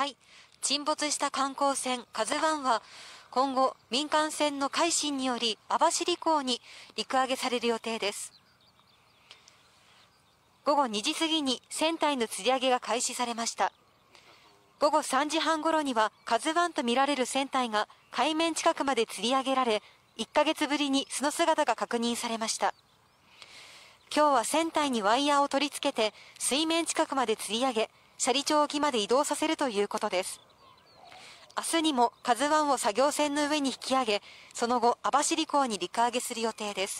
はい。沈没した観光船カズワンは、今後、民間船の海進により網走港に陸揚げされる予定です。午後2時過ぎに船体の吊り上げが開始されました。午後3時半頃には、カズワンとみられる船体が海面近くまで吊り上げられ、1ヶ月ぶりにその姿が確認されました。今日は船体にワイヤーを取り付けて、水面近くまで吊り上げ、斜里町沖まで移動させるということです。明日にもカズワンを作業船の上に引き上げ、その後、網走港に陸揚げする予定です。